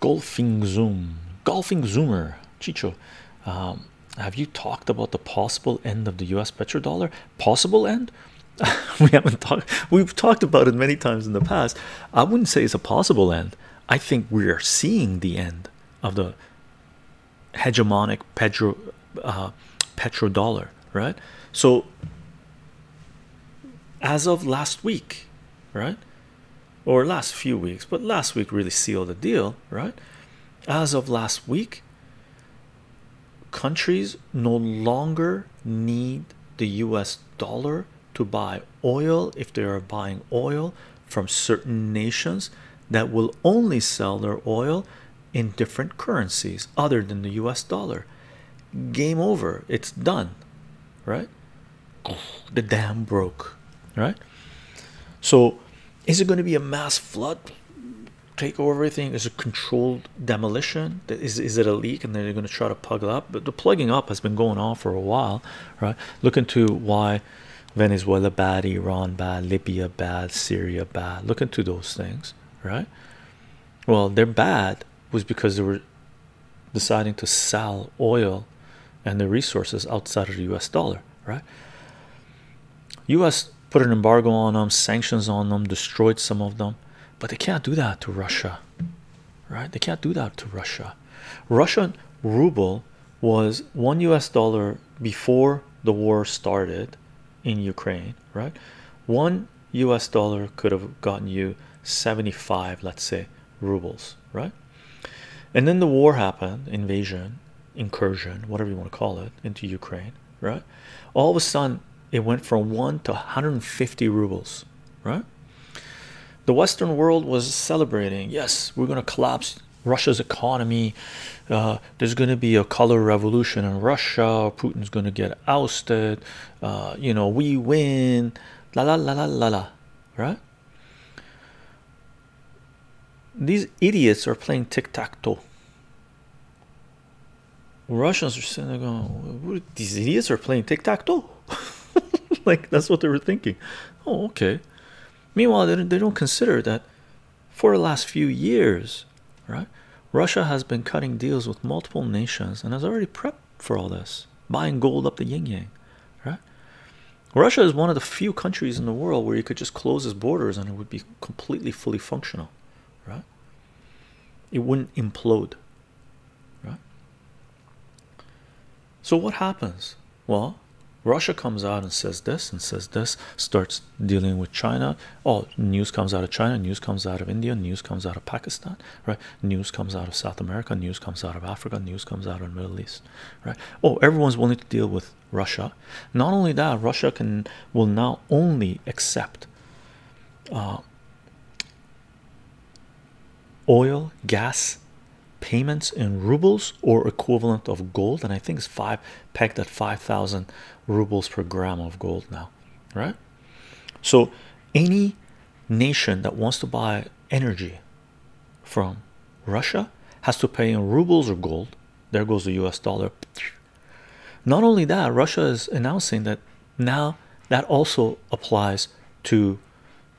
golfing zoom. Golfing zoomer. Chycho um, have you talked about the possible end of the US petrodollar? Possible end? We haven't talked we've talked about it many times in the past. I wouldn't say it's a possible end. I think we are seeing the end of the hegemonic petro uh, petrodollar right? So as of last week right or last few weeks but last week really sealed the deal right as of last week countries no longer need the US dollar to buy oil if they are buying oil from certain nations that will only sell their oil in different currencies other than the US dollar. Game over, it's done, right? The dam broke, right? So, is it going to be a mass flood? Take over everything? Is it controlled demolition? Is, is it a leak and then they're going to try to plug it up? But the plugging up has been going on for a while, right? Look into why Venezuela bad, Iran bad, Libya bad, Syria bad. Look into those things, right? Well, they're bad was because they were deciding to sell oil and the resources outside of the US dollar, right? US put an embargo on them, sanctions on them, destroyed some of them, but they can't do that to Russia, right? They can't do that to Russia. Russian ruble was one US dollar before the war started in Ukraine, right? One US dollar could have gotten you 75, let's say, rubles, right? And then the war happened, invasion, incursion, whatever you want to call it, into Ukraine, right? All of a sudden, it went from one to 150 rubles, right? The Western world was celebrating, yes, we're going to collapse Russia's economy. Uh, there's going to be a color revolution in Russia. Putin's going to get ousted. Uh, you know, we win. La la la la la la, right? These idiots are playing tic tac toe. Russians are sitting there going, These idiots are playing tic tac toe. like, that's what they were thinking. Oh, okay. Meanwhile, they don't, they don't consider that for the last few years, right? Russia has been cutting deals with multiple nations and has already prepped for all this, buying gold up the yin yang, right? Russia is one of the few countries in the world where you could just close its borders and it would be completely fully functional, right? It wouldn't implode, right? So, what happens? Well, Russia comes out and says this and says this, starts dealing with China. Oh, news comes out of China, news comes out of India, news comes out of Pakistan, right? News comes out of South America, news comes out of Africa, news comes out of the Middle East, right? Oh, everyone's willing to deal with Russia. Not only that, Russia can will now only accept uh, oil, gas, payments in rubles or equivalent of gold and i think it's five pegged at 5000 rubles per gram of gold now right? So any nation that wants to buy energy from russia has to pay in rubles or gold. There goes the us dollar. Not only that russia is announcing that now that also applies to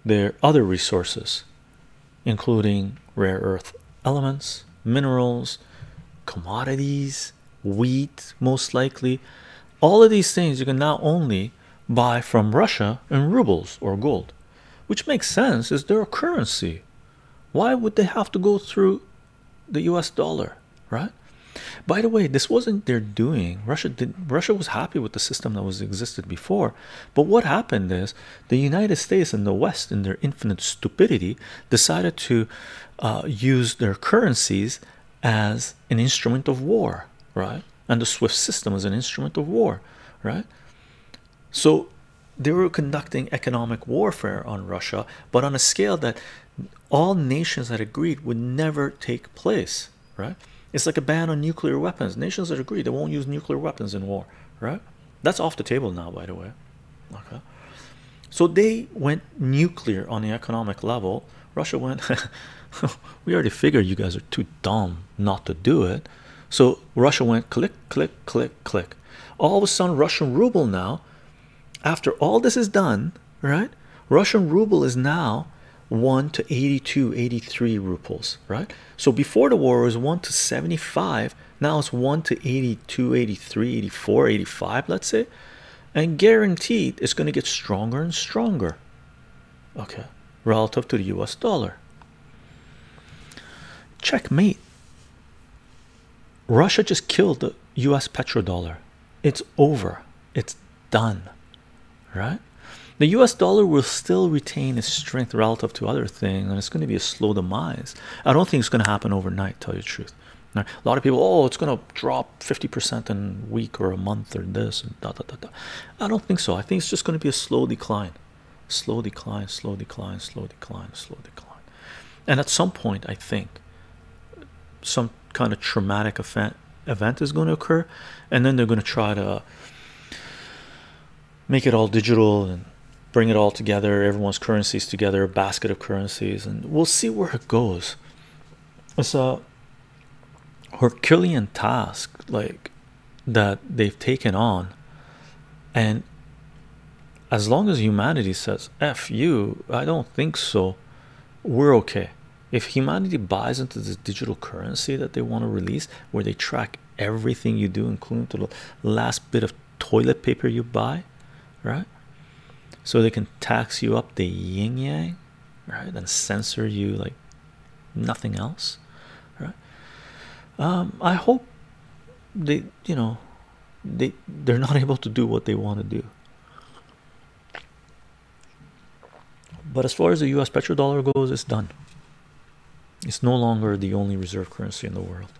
their other resources including rare earth elements minerals, commodities, wheat, most likely. All of these things you can now only buy from Russia in rubles or gold, which makes sense. Is their currency? Why would they have to go through the US dollar, right? By the way, this wasn't their doing. Russia did Russia was happy with the system that was existed before. But what happened is the United States and the West, in their infinite stupidity, decided to uh, use their currencies as an instrument of war, right? And the SWIFT system as an instrument of war, right? So they were conducting economic warfare on Russia, but on a scale that all nations had agreed would never take place, right? It's like a ban on nuclear weapons. Nations that agree they won't use nuclear weapons in war, right? That's off the table now, by the way. Okay. So they went nuclear on the economic level. Russia went, we already figured you guys are too dumb not to do it. So Russia went click, click, click, click. All of a sudden, Russian ruble now, after all this is done, right? Russian ruble is now 1 to 82 83 rubles right? So before the war it was 1 to 75 now it's 1 to 82 83 84 85 let's say. And guaranteed it's going to get stronger and stronger okay relative to the US dollar. Checkmate. Russia just killed the US petrodollar. It's over. It's done right the US dollar will still retain its strength relative to other things and it's going to be a slow demise. I don't think it's going to happen overnight tell you the truth. A lot of people oh it's going to drop 50% in a week or a month or this and da, da, da, da. I don't think so. I think it's just going to be a slow decline. Slow decline slow decline slow decline slow decline. And at some point I think some kind of traumatic event event is going to occur and then they're going to try to make it all digital and bring it all together everyone's currencies together a basket of currencies and we'll see where it goes. It's a herculean task like that they've taken on. And as long as humanity says f you i don't think so. We're okay. If humanity buys into this digital currency that they want to release where they track everything you do including to the last bit of toilet paper you buy right so they can tax you up the yin yang right? And censor you like nothing else right? Um i hope they you know they they're not able to do what they want to do. But as far as the US petrodollar goes it's done. It's no longer the only reserve currency in the world